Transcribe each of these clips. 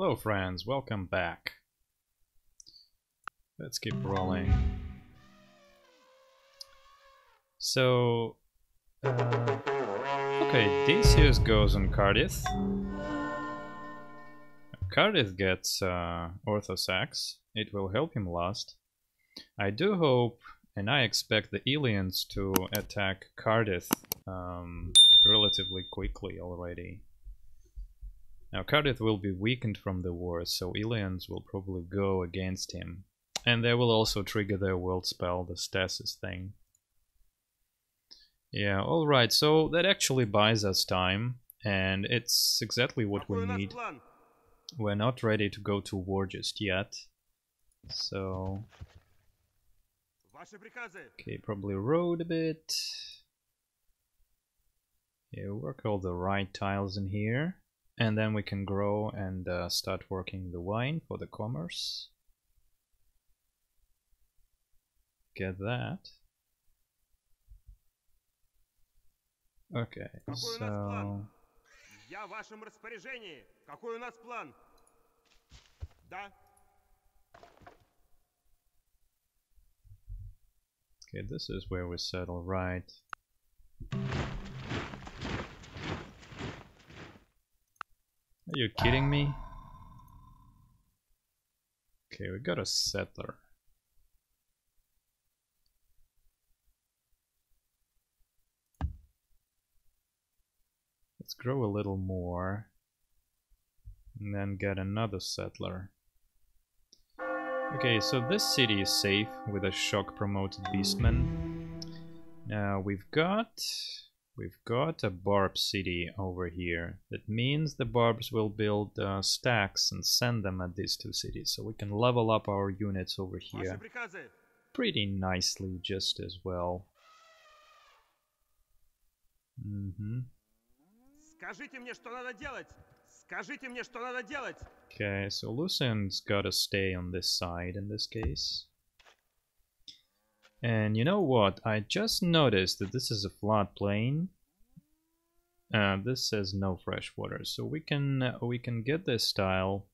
Hello friends, welcome back. Let's keep rolling. So, uh, okay, Decius goes on Cardith. Cardith gets uh, Orthosax. It will help him last. I do hope, and I expect the Illians to attack Cardith um, relatively quickly already. Now Cardith will be weakened from the war, so Illians will probably go against him. And they will also trigger their world spell, the stasis thing. Yeah, alright, so that actually buys us time, and it's exactly what we need. We're not ready to go to war just yet, so... Okay, probably road a bit. Yeah, work all the right tiles in here And then we can grow and uh, start working the wine for the commerce. Get that. Okay, so... Я в вашем распоряжении. Какой у нас план? Да? Okay, this is where we settle, right. Are you kidding me? Okay, we got a settler. Let's grow a little more. And then get another settler. Okay, so this city is safe with a shock promoted beastman. Now we've got We've got a barb city over here. That means the barbs will build uh, stacks and send them at these two cities. So we can level up our units over here pretty nicely just as well. Mm-hmm. Okay, so Lucian's gotta stay on this side in this case. And you know what? I just noticed that this is a flat plain. Uh, this says no fresh water, so we can uh, we can get this style.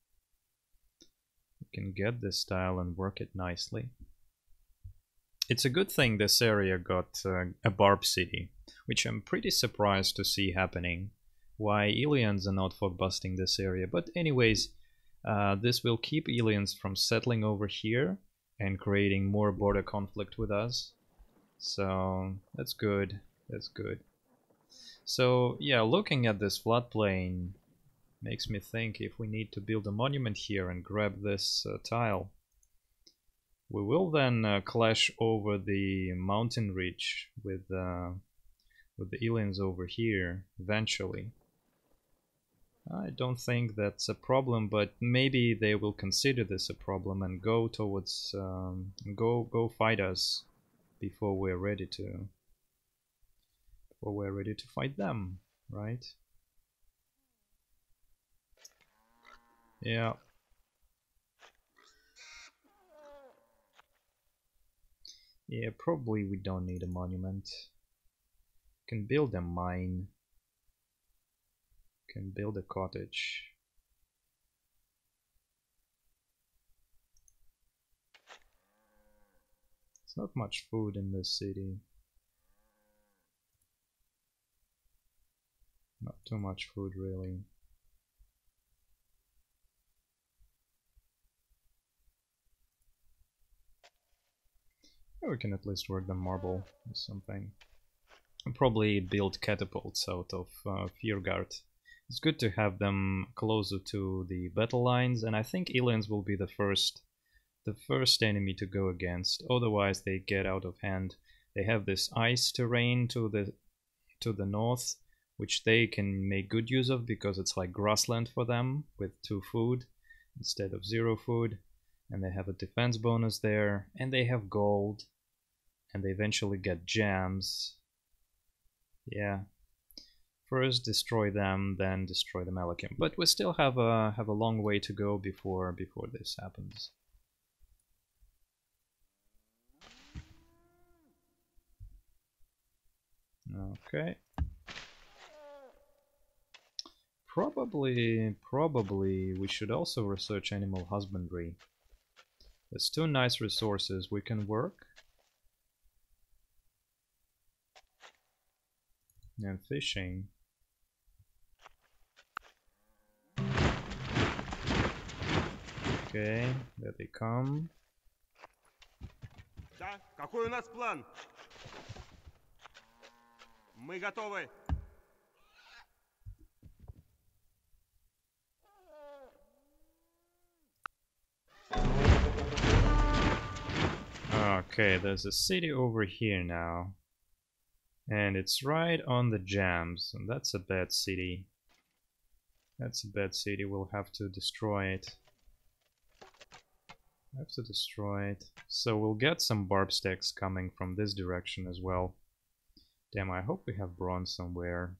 We can get this style and work it nicely. It's a good thing this area got uh, a barb city, which I'm pretty surprised to see happening. Why Illians are not fog busting this area, but anyways, uh, this will keep Illians from settling over here and creating more border conflict with us. So that's good. That's good. So yeah, looking at this floodplain makes me think if we need to build a monument here and grab this uh, tile, we will then uh, clash over the mountain ridge with uh, with the Illians over here eventually. I don't think that's a problem, but maybe they will consider this a problem and go towards um, go go fight us before we're ready to before we're ready to fight them, right? Yeah. Yeah, probably we don't need a monument. Can build a mine can build a cottage. It's not much food in this city. Not too much food really. we can at least work the marble or something. And probably build catapults out of uh, Fearguard. It's good to have them closer to the battle lines, and I think Illians will be the first the first enemy to go against. Otherwise they get out of hand. They have this ice terrain to the to the north, which they can make good use of because it's like grassland for them with two food instead of zero food. And they have a defense bonus there, and they have gold, and they eventually get gems. Yeah, First destroy them, then destroy the Malakim. But we still have a have a long way to go before before this happens. Okay. probably, probably we should also research animal husbandry. There's two nice resources we can work. And fishing. Okay, there they come. Да, какой у нас план? Мы готовы. Okay, there's a city over here now. And it's right on the gems, and that's a bad city. That's a bad city, we'll have to destroy it. Have to destroy it. So we'll get some barb stacks coming from this direction as well. Damn, I hope we have bronze somewhere.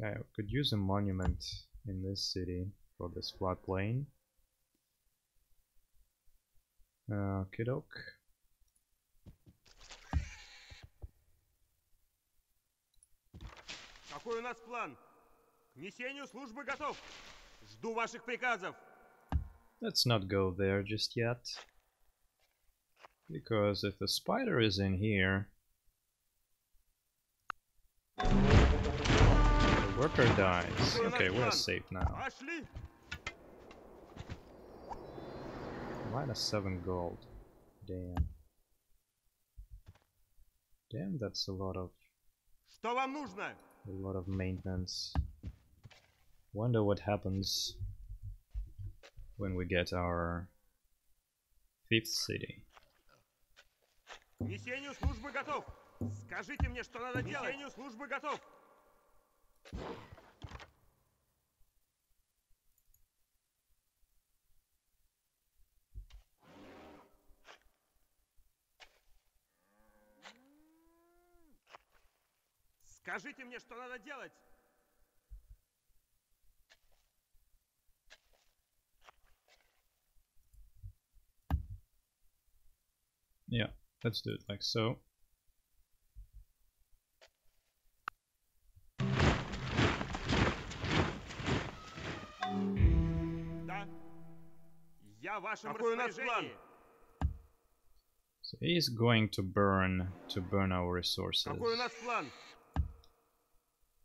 Okay, we could use a monument in this city for this floodplain. Uh, kidok. Какой у нас план? К несению службы готов. Жду ваших приказов. Let's not go there just yet. Because if the spider is in here... The worker dies. Okay, we're safe now. Пошли. Minus 7 gold. Damn. Damn, that's a lot of Что вам нужно? a lot of maintenance. Wonder what happens when we get our fifth city. К несению службы готов. Скажите мне, что надо делать. К несению службы готов. Скажите мне, что надо делать. Yeah, let's do it like so. Да. Я в вашем Какой у нас план? So he's going to burn to burn our resources. Какой у нас план?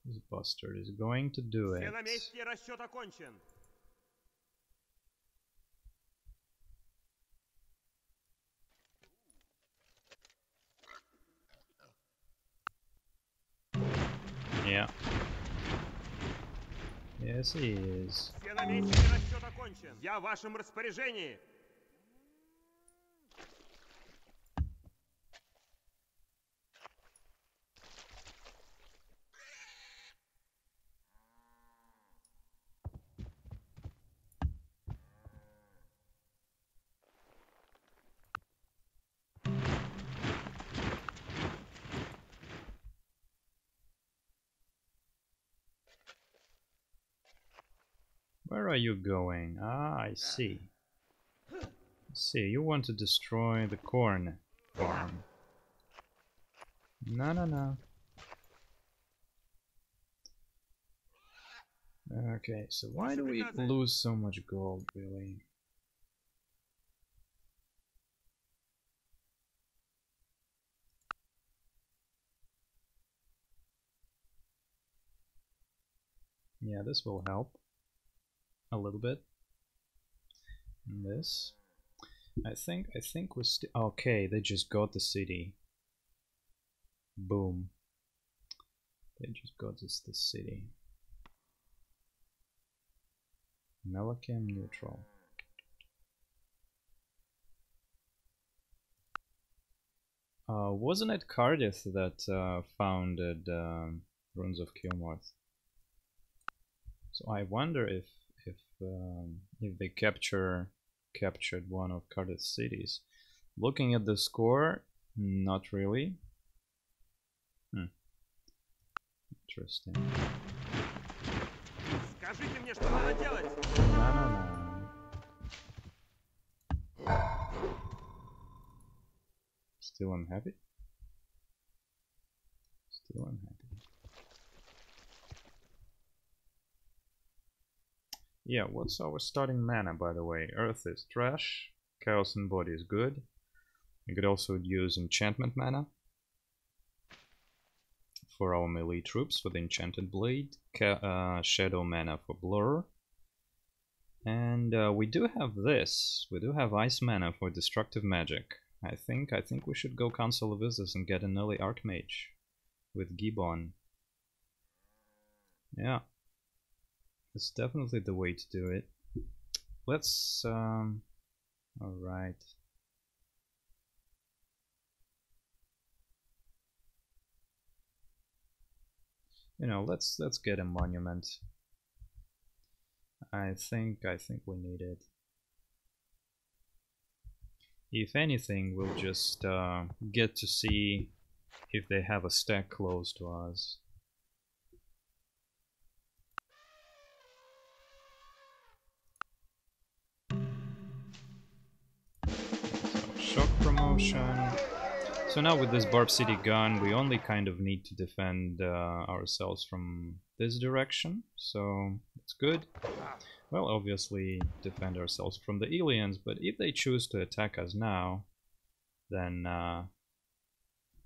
This bastard is going to do Все it. на месте, расчет окончен. Yeah. Yes, he is. Все на месте, расчет окончен. Я в вашем распоряжении. Where are you going? Ah, I see. I see, you want to destroy the corn farm. No, no, no. Okay, so why do we lose so much gold, really? Yeah, this will help a little bit. And this, I think, I think we're still okay. They just got the city. Boom. They just got this the city. Malakim neutral. Uh, wasn't it Cardith that uh, founded um, Runes of Kilmorith? So I wonder if um, if they capture captured one of Cardith's cities. Looking at the score, not really. Hmm. Interesting. Still unhappy? Still unhappy. Yeah, what's our starting mana, by the way? Earth is trash, Chaos and Body is good. We could also use enchantment mana for our melee troops the enchanted blade, uh, shadow mana for blur, and uh, we do have this. We do have ice mana for destructive magic. I think I think we should go Council of Esus and get an early Archmage with Gibbon. Yeah. It's definitely the way to do it. Let's um alright. You know, let's let's get a monument. I think I think we need it. If anything, we'll just uh, get to see if they have a stack close to us. So now with this Barb City gun, we only kind of need to defend uh, ourselves from this direction, so it's good. Well, obviously defend ourselves from the Illians, but if they choose to attack us now, then uh,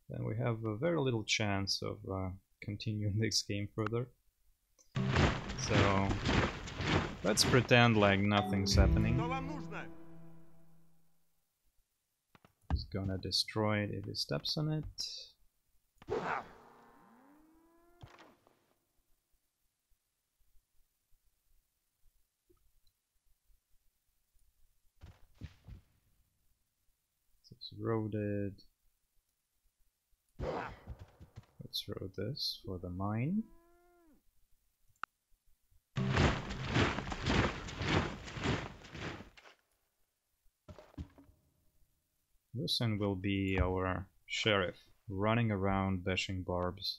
then we have a very little chance of uh, continuing this game further. So let's pretend like nothing's happening. Gonna destroy it if he steps on it. It's eroded. Let's road this for the mine. Lucian will be our sheriff, running around bashing barbs.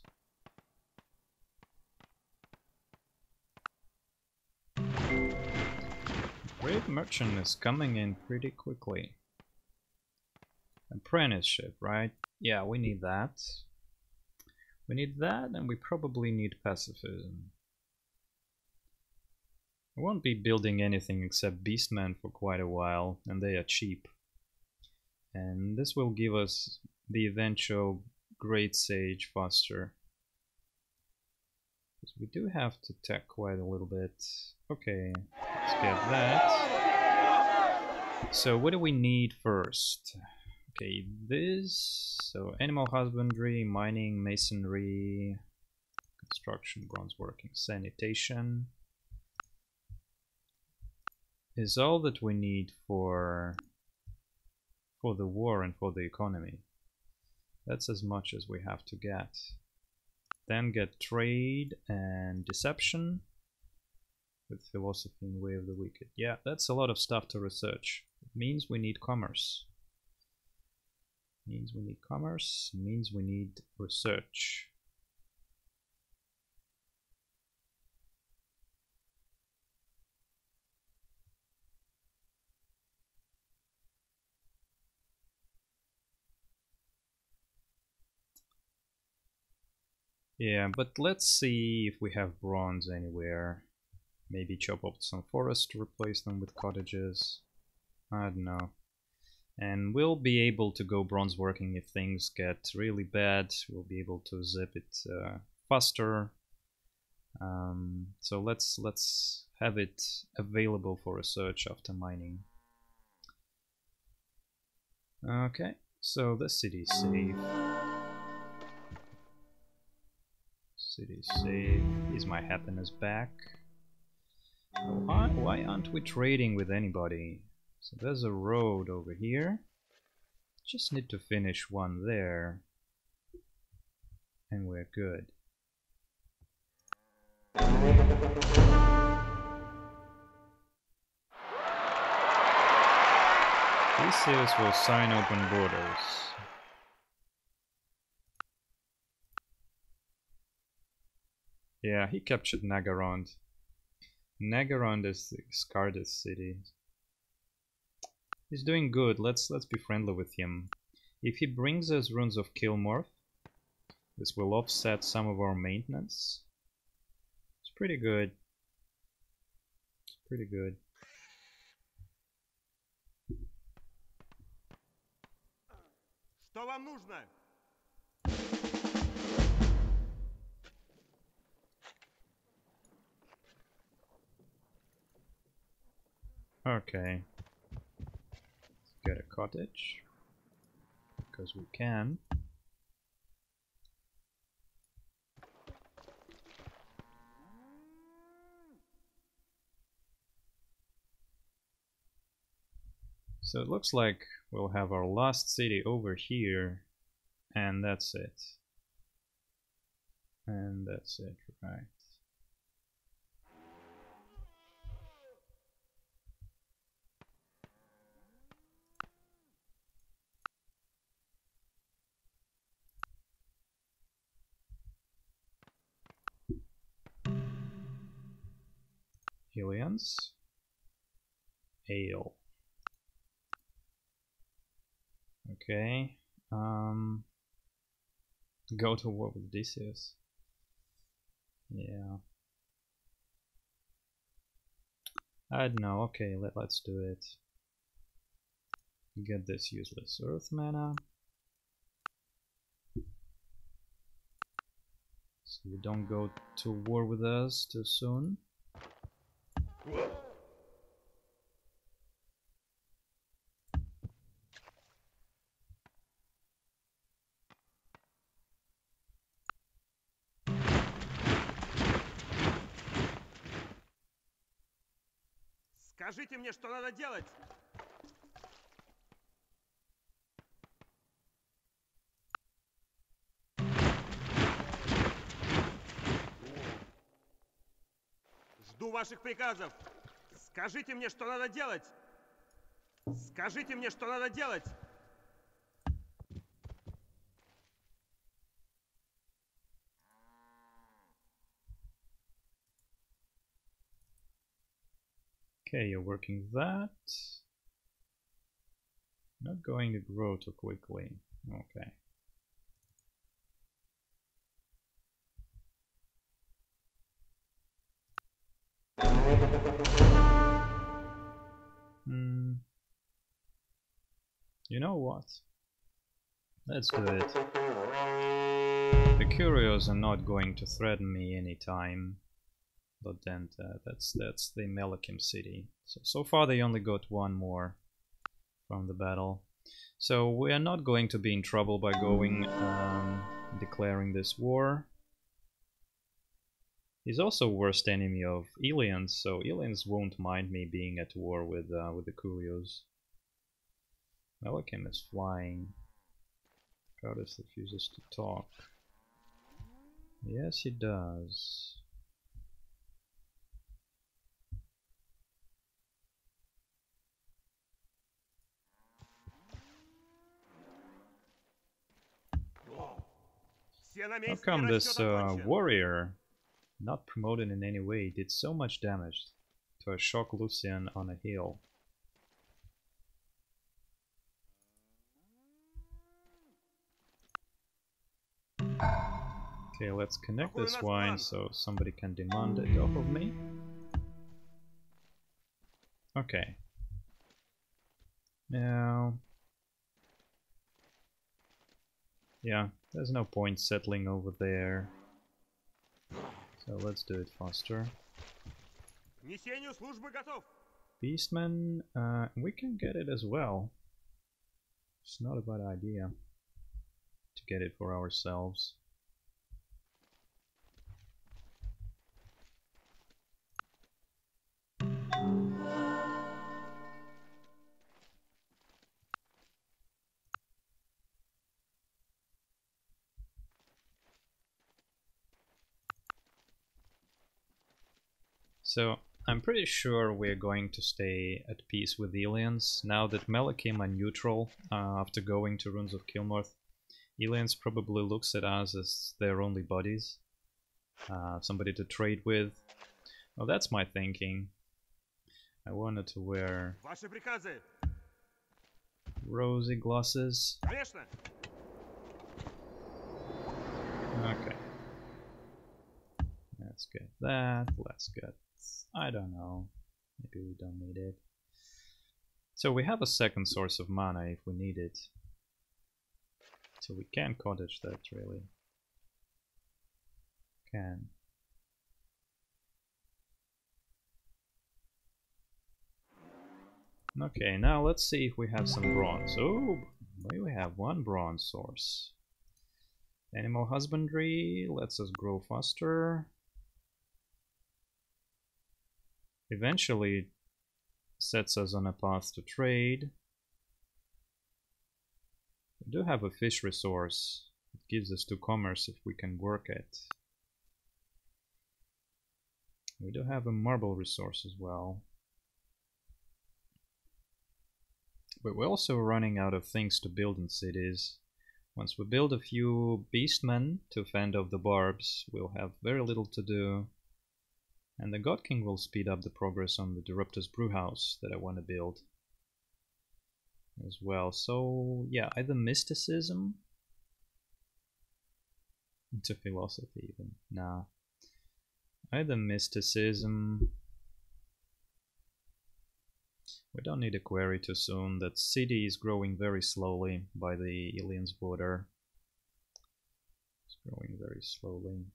Great merchant is coming in pretty quickly. Apprenticeship, right? Yeah, we need that. We need that, and we probably need pacifism. I won't be building anything except Beastmen for quite a while, and they are cheap and this will give us the eventual Great Sage faster. Because we do have to tech quite a little bit. Okay, let's get that. So what do we need first? Okay, this, so animal husbandry, mining, masonry, construction, bronze working, sanitation is all that we need for for the war and for the economy. That's as much as we have to get. Then get trade and deception with philosophy and way of the wicked. Yeah, that's a lot of stuff to research. It means we need commerce. It means we need commerce, it means we need research. Yeah, but let's see if we have bronze anywhere. Maybe chop up some forests to replace them with cottages. I don't know. And we'll be able to go bronze working if things get really bad. We'll be able to zip it uh, faster. Um, so let's let's have it available for research after mining. Okay, so the city is safe. Safe. Is my happiness back? Why, why aren't we trading with anybody? So there's a road over here. Just need to finish one there. And we're good. Theseus will sign open borders. Yeah, he captured Nagarond. Nagarond is Scarda's city. He's doing good. Let's let's be friendly with him. If he brings us runes of Kilmorith, this will offset some of our maintenance. It's pretty good. It's pretty good. Что вам нужно? Okay. Let's get a cottage. Because we can. So it looks like we'll have our last city over here, and that's it. And that's it, right. Illians. Ale. Okay. Um, go to war with Odysseus. Yeah. I don't know. Okay, let, let's do it. Get this useless earth mana. So you don't go to war with us too soon. Скажите мне, что надо делать? Ваших приказов. Скажите мне, что надо делать. Скажите мне, что надо делать. Okay, you're working that. Not going to grow too quickly. Okay. Hmm. You know what? Let's do it. The Curios are not going to threaten me anytime. But then uh, that's that's the Malakim city. So so far they only got one more from the battle. So we are not going to be in trouble by going um, declaring this war. He's also worst enemy of Illians, so Illians won't mind me being at war with uh, with the Kurios. Malakim is flying. Proudest refuses to talk. Yes, he does. How come this uh, warrior not promoted in any way, did so much damage to a shock Lucian on a hill. Okay, let's connect this wine so somebody can demand it off of me. Okay. Now... Yeah, there's no point settling over there. So let's do it faster. Beastman, uh, we can get it as well. It's not a bad idea to get it for ourselves. So I'm pretty sure we're going to stay at peace with Illians. Now that Malakim are neutral uh, after going to Ruins of Kilmorith, Illians probably looks at us as their only buddies. Uh, somebody to trade with. Well, that's my thinking. I wanted to wear rosy glasses. Okay. Let's get that. Let's get I don't know. Maybe we don't need it. So we have a second source of mana if we need it. So we can cottage that really. Can. Okay, now let's see if we have some bronze. Oh, we have one bronze source. Animal husbandry lets us grow faster. Eventually sets us on a path to trade. We do have a fish resource. It gives us to commerce if we can work it. We do have a marble resource as well. But we're also running out of things to build in cities. Once we build a few beastmen to fend off the barbs, we'll have very little to do. And the God King will speed up the progress on the Disruptus Brewhouse that I want to build as well. So yeah, either mysticism into philosophy even. Nah. Either mysticism we don't need a query too soon. That city is growing very slowly by the Illians border. It's growing very slowly.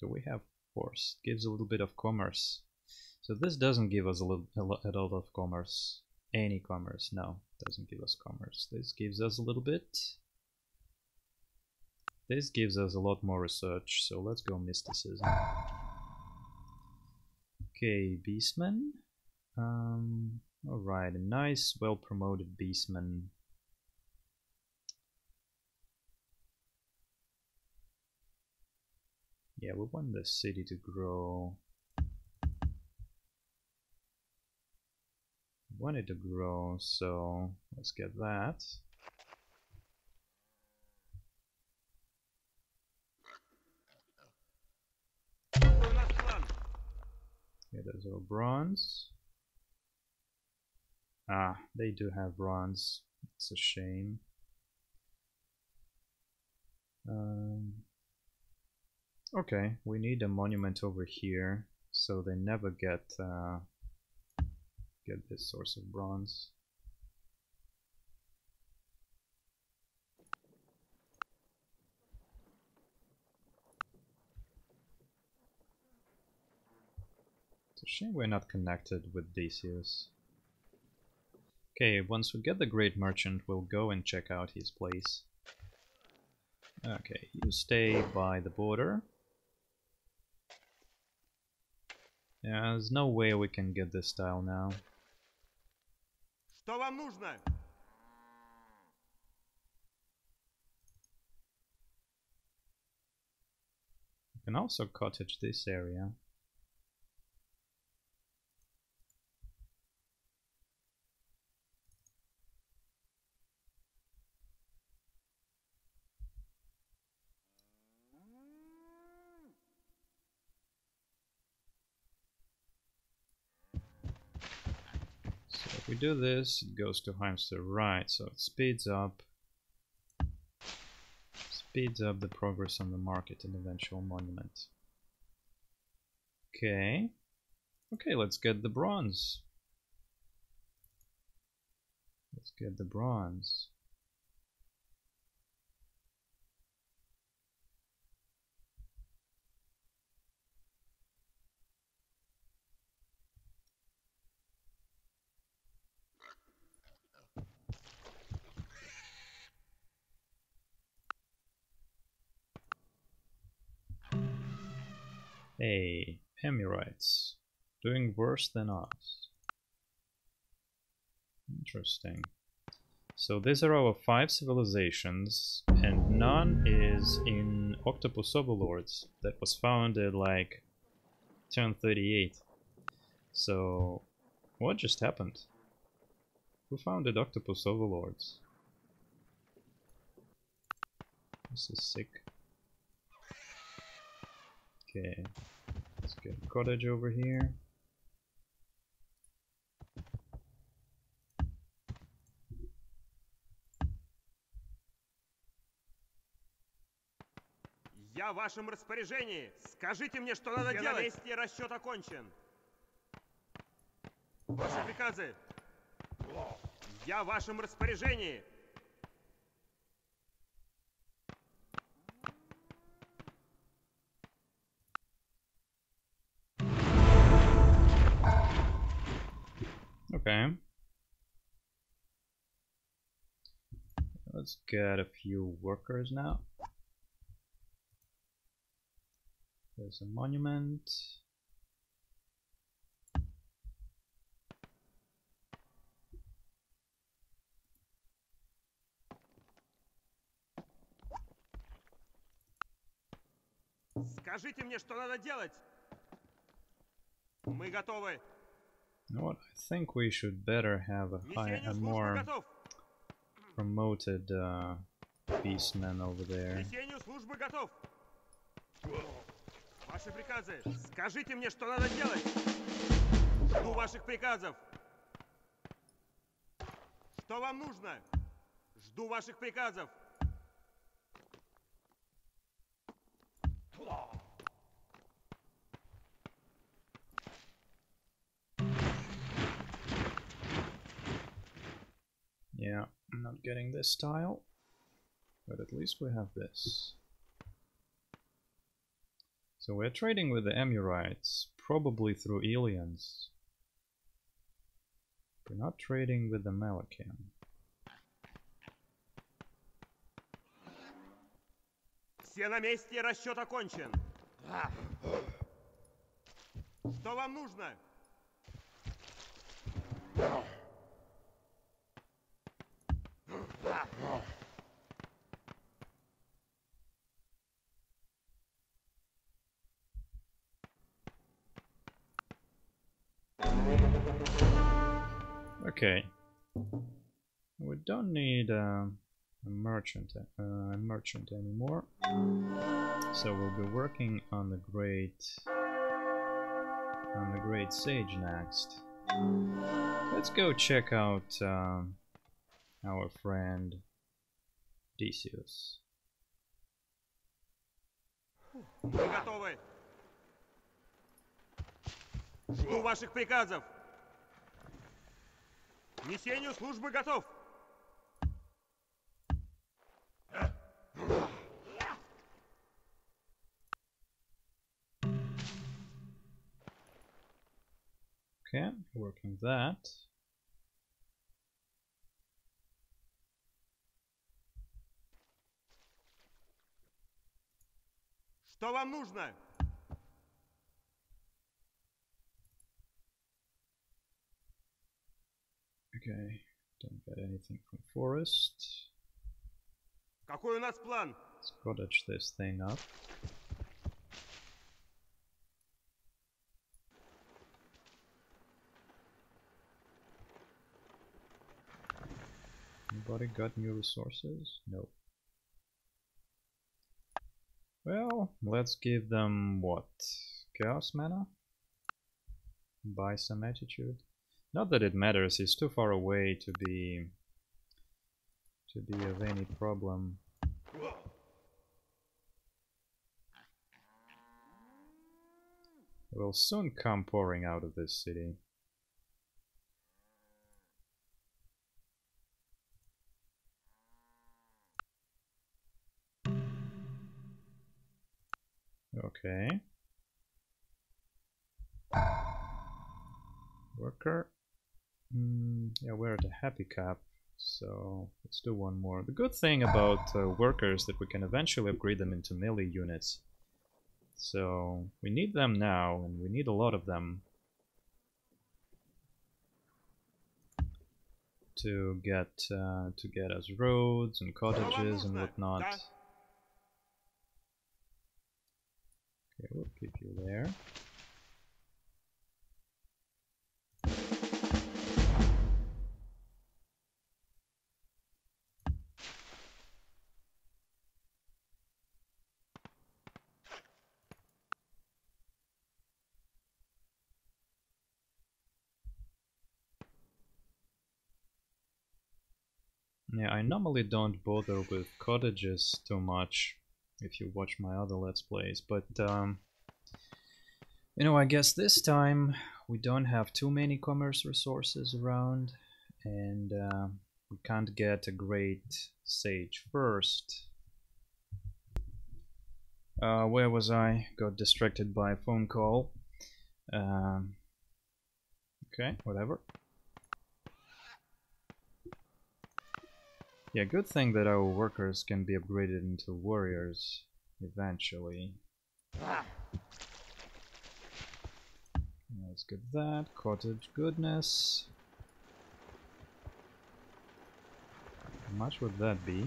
Do we have force? Gives a little bit of commerce. So this doesn't give us a, little, a lot of commerce. Any commerce, no, doesn't give us commerce. This gives us a little bit. This gives us a lot more research, so let's go mysticism. Okay, Beastman. Um, Alright, a nice, well-promoted Beastman. Yeah, we want the city to grow. We want it to grow, so let's get that. Yeah, there's our bronze. Ah, they do have bronze. It's a shame. Um, okay, we need a monument over here, so they never get uh, get this source of bronze. It's a shame we're not connected with Decius. Okay, once we get the Great Merchant, we'll go and check out his place. Okay, you stay by the border. Yeah, there's no way we can get this tile now. Что вам нужно? We can also cottage this area. We do this, it goes to Heimster right, so it speeds up speeds up the progress on the market and eventual monument. Okay. Okay, let's get the bronze. Let's get the bronze. Hey, Amurites. Doing worse than us. Interesting. So these are our five civilizations, and none is in Octopus Overlords that was founded like 1038. So what just happened? Who founded Octopus Overlords? This is sick. Okay, let's get a cottage over here. Я в вашем распоряжении. Скажите мне, что надо Я делать. Месте расчет окончен. Ваши приказы. Я в вашем распоряжении. Okay. Let's get a few workers now. There's a monument. Скажите мне, что надо делать. Мы готовы. You know what? I think we should better have a, high, a more promoted uh, beastman over there. Ваши приказы. Скажите мне, что надо делать. Жду ваших приказов. Что вам нужно? Жду ваших приказов. Yeah, I'm not getting this tile, but at least we have this. So we're trading with the Amurites, probably through aliens. We're not trading with the Malakim. Все на месте, расчет окончен. Что вам нужно? Okay. We don't need uh, a merchant, uh, a merchant anymore. So we'll be working on the great, on the great sage next. Let's go check out um, our friend Decius. Мы готовы. Жду ваших приказов. Несению службы готов. Okay, working that. Что вам нужно? Okay, don't get anything from forest. Какой у нас план? Let's cottage this thing up. Anybody got new resources? No. Well, let's give them what? Chaos mana? Buy some attitude. Not that it matters, he's too far away to be to be of any problem. Will soon come pouring out of this city. Okay. Worker. Mm, yeah, we're at a happy cap, so let's do one more. The good thing about uh, workers that we can eventually upgrade them into melee units. So we need them now, and we need a lot of them to get uh, to get us roads and cottages and whatnot. Да. Okay, we'll keep you there. Yeah, I normally don't bother with cottages too much if you watch my other Let's Plays. But, um, you know, I guess this time we don't have too many commerce resources around, and uh, we can't get a great sage first. Uh, where was I? Got distracted by a phone call. Um, okay, whatever. Yeah, good thing that our workers can be upgraded into warriors eventually. Let's get that. Cottage goodness. How much would that be?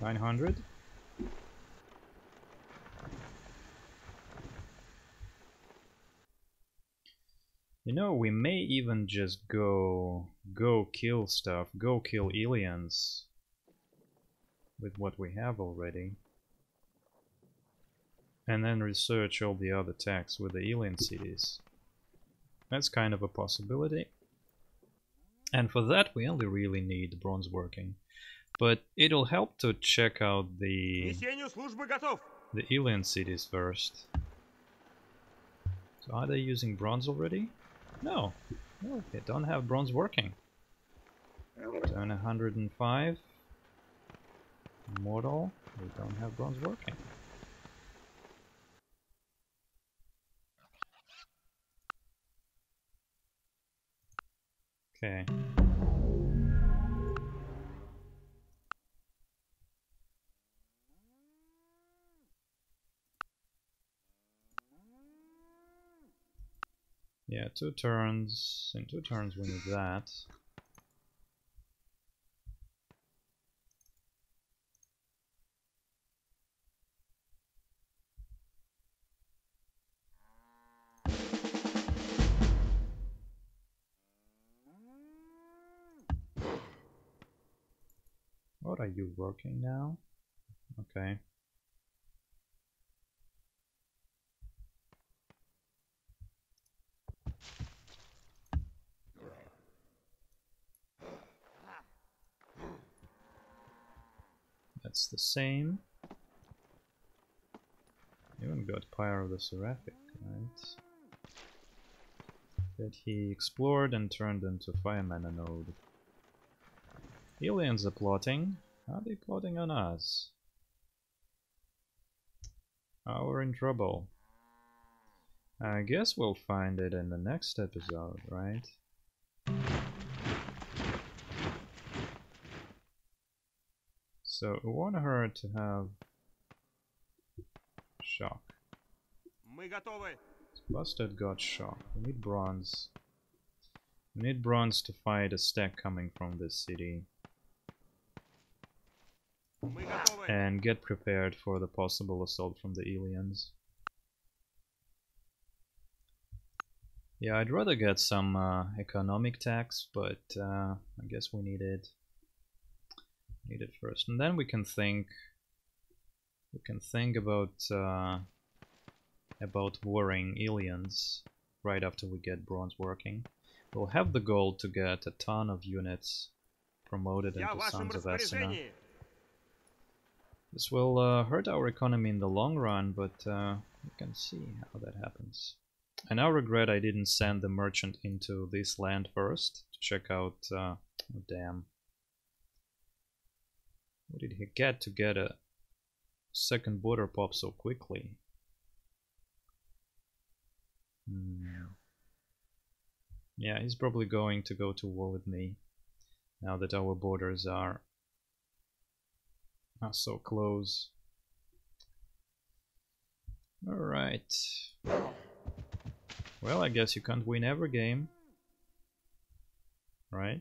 900? You know, we may even just go... go kill stuff, go kill Illians with what we have already. And then research all the other attacks with the Illian cities. That's kind of a possibility. And for that we only really need bronze working. But it'll help to check out the... The Illian cities first. So are they using bronze already? No. No, they don't have bronze working. Turn 105. Mortal. They don't have bronze working. Okay. Yeah, two turns. In two turns we need that. What are you working now? Okay. That's the same. Even got Pyre of the Seraphic, right? That he explored and turned into Fire mana node. Illians are plotting. Are they plotting on us? Oh, we're in trouble. I guess we'll find it in the next episode, right? So I want her to have shock. This bastard got shock. We need bronze. We need bronze to fight a stack coming from this city. And get prepared for the possible assault from the Illians. Yeah, I'd rather get some uh, economic tax, but uh, I guess we need it need it first. And then we can think we can think about uh, about warring Illians right after we get bronze working. We'll have the goal to get a ton of units promoted into Sons of Asena. This will uh, hurt our economy in the long run, but uh, we can see how that happens. I now regret I didn't send the merchant into this land first to check out... Uh, oh, damn, what did he get to get a second border pop so quickly? Hmm. Yeah, he's probably going to go to war with me now that our borders are are so close. Alright. Well, I guess you can't win every game. Right?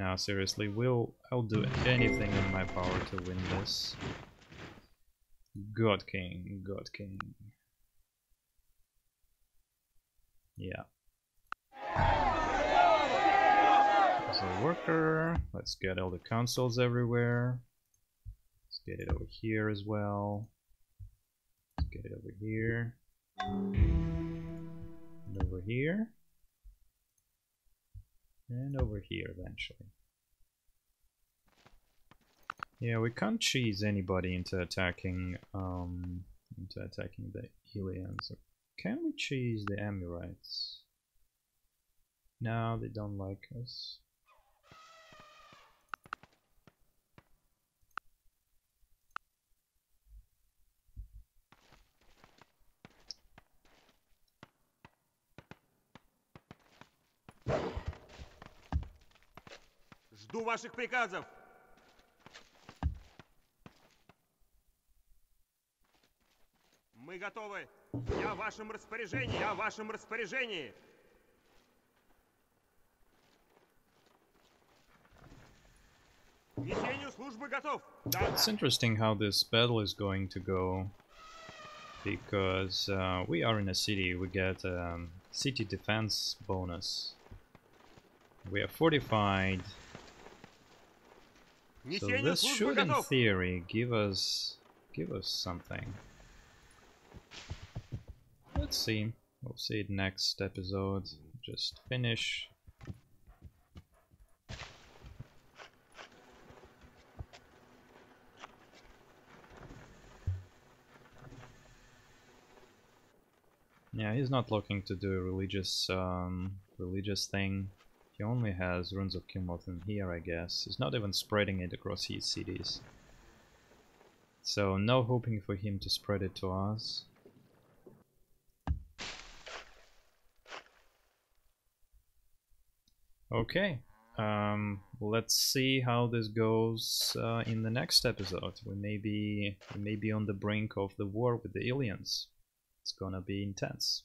Now, seriously, will I'll do anything in my power to win this. God King, God King. Yeah. As a worker, let's get all the consoles everywhere. Let's get it over here as well. Let's get it over here. And over here. And over here eventually. Yeah, we can't cheese anybody into attacking um into attacking the Illians. Can we cheese the Amurites? No, they don't like us. Жду ваших приказов. Мы готовы. Я в вашем распоряжении. Я в вашем распоряжении. К Несению службы готов. Да, It's да. interesting how this battle is going to go because uh, we are in a city, we get um, city defense bonus. We are fortified, К so this should, in theory, give us give us something. Let's see. We'll see it next episode. Just finish. Yeah, he's not looking to do a religious um, religious thing. He only has runes of Kilmorith in here, I guess. He's not even spreading it across his cities. So no hoping for him to spread it to us. Okay, um, let's see how this goes uh, in the next episode. We may be we may be on the brink of the war with the Illians. It's gonna be intense.